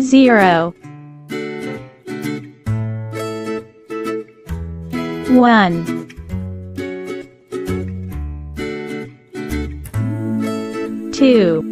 Zero. One. Two.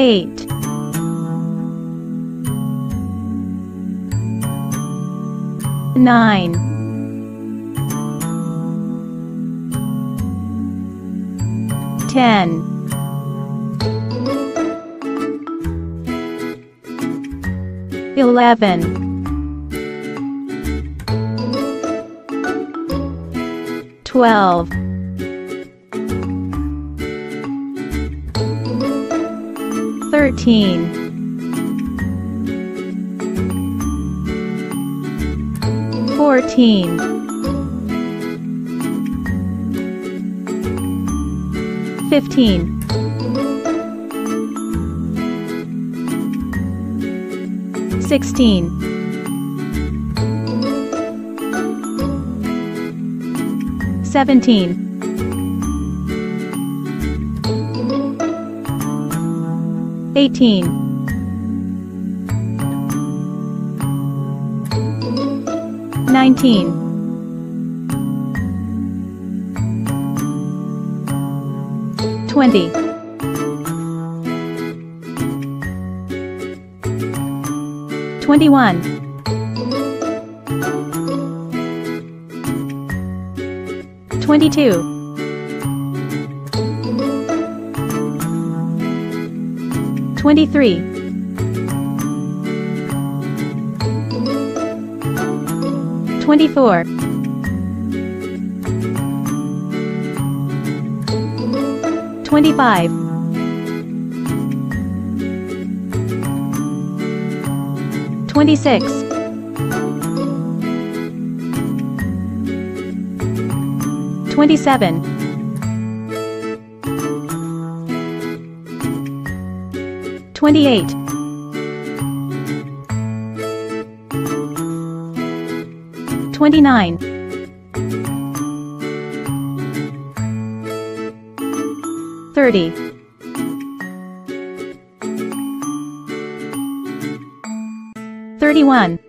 Eight. Nine. Ten. Eleven. Twelve. Thirteen. Fourteen. Fifteen. Sixteen. Seventeen. Eighteen. Nineteen. Twenty. Twenty-one. Twenty-two. Twenty-three. Twenty-four. Twenty-five. Twenty-six. Twenty-seven. Twenty-eight. Twenty-nine. Thirty. Thirty-one.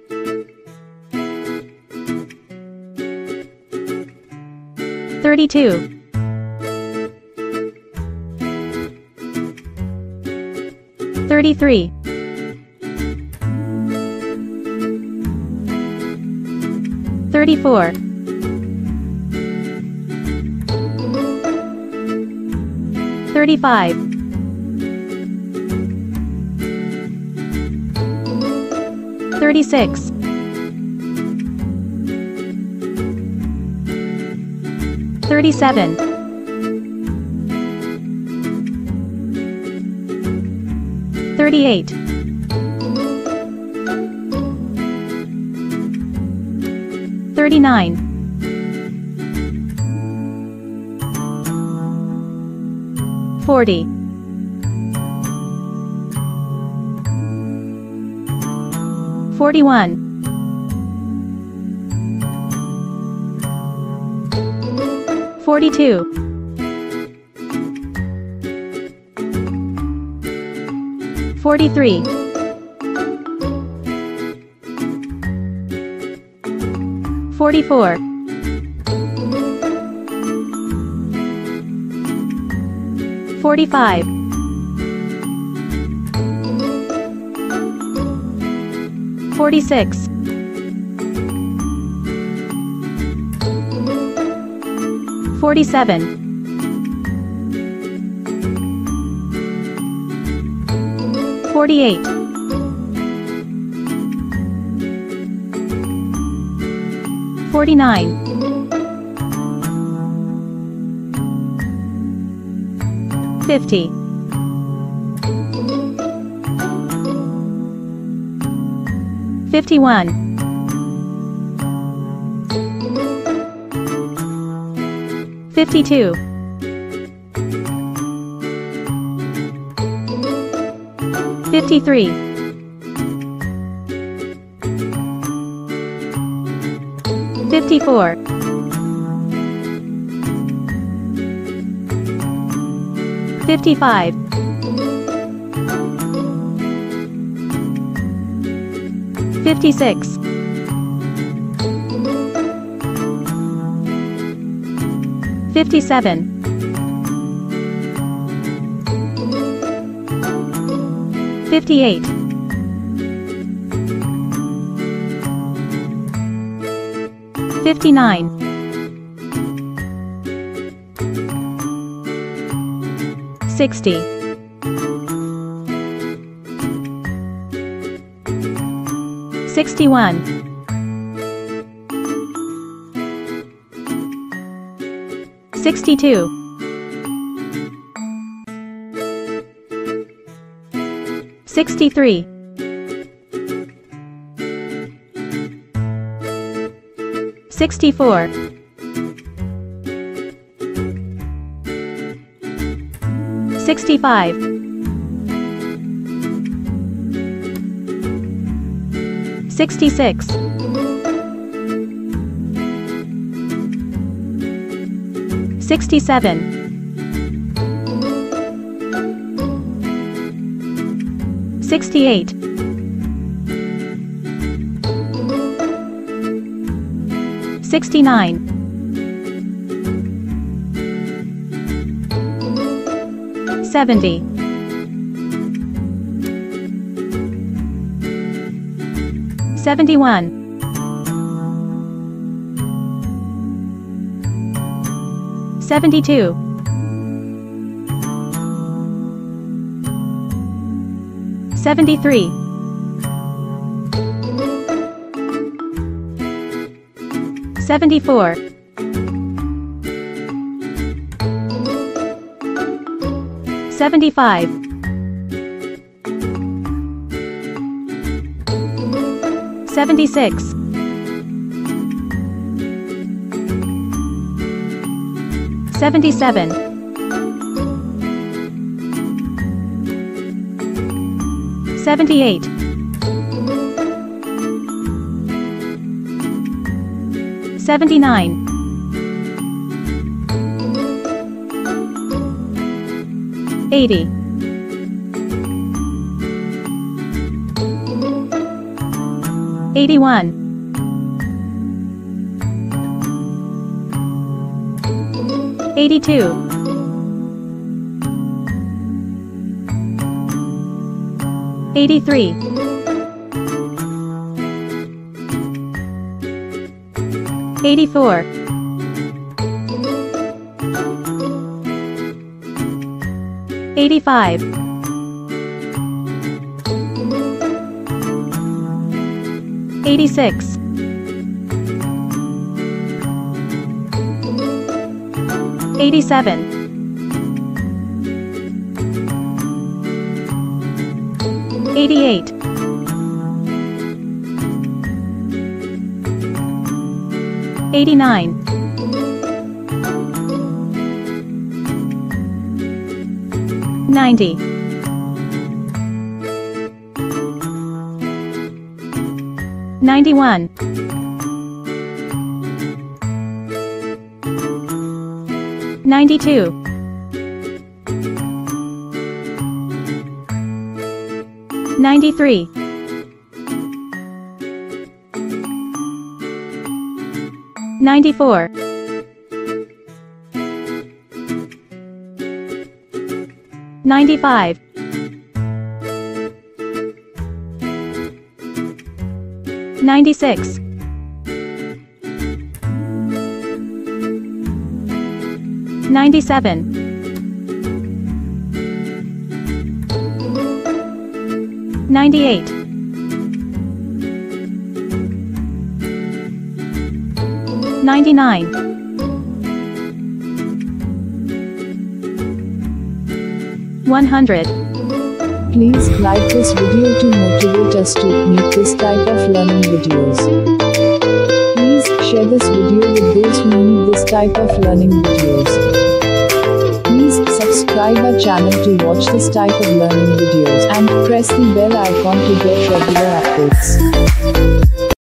Thirty-two. Thirty-three. Thirty-four. Thirty-five. Thirty-six. Thirty-seven. Thirty-eight. Thirty-nine. Forty. Forty-one. Forty-two. Forty-three. Forty-four. Forty-five. Forty-six. Forty-seven. 48. 49. 50. 51. 52. 53. 54. 55. 56. 57. 58. 59. 60. 61. 62. 63. 64. 65. 66. 67. 68. 69. 70. 71. 72. 73. 74. 75. 76. 77. 78. 79. 80. 81. 82. 83. 84. 85. 86. 87. 88. 89. 90. 91. 92. 93. 94. 95. 96. 97. 98 99 100 Please like this video to motivate us to make this type of learning videos. Please share this video with those who need this type of learning videos. Subscribe our channel to watch this type of learning videos and press the bell icon to get regular updates.